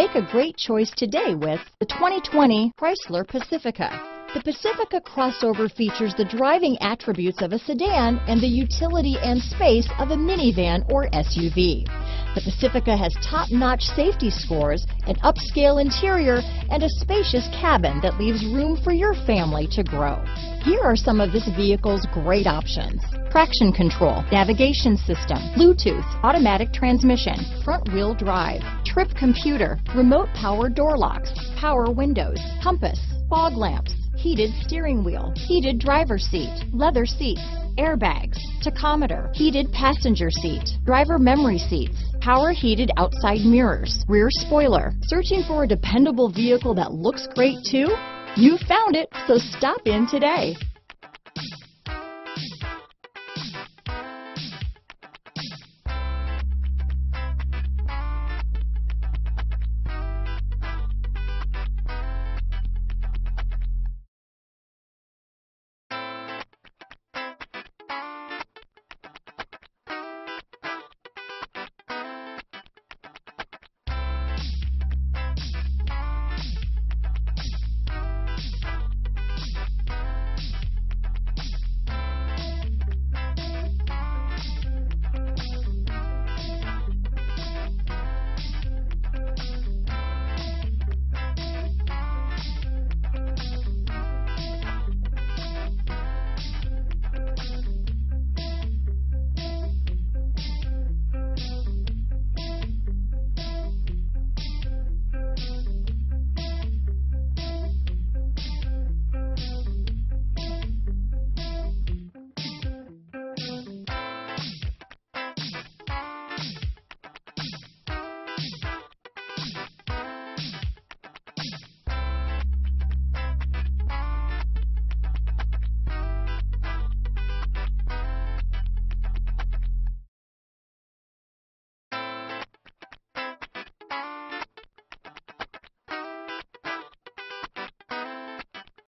Make a great choice today with the 2020 Chrysler Pacifica. The Pacifica crossover features the driving attributes of a sedan and the utility and space of a minivan or SUV. The Pacifica has top-notch safety scores, an upscale interior, and a spacious cabin that leaves room for your family to grow. Here are some of this vehicle's great options. Traction control, navigation system, Bluetooth, automatic transmission, front wheel drive, trip computer, remote power door locks, power windows, compass, fog lamps, heated steering wheel, heated driver seat, leather seats, airbags, tachometer, heated passenger seat, driver memory seats, power heated outside mirrors, rear spoiler. Searching for a dependable vehicle that looks great too? You found it, so stop in today.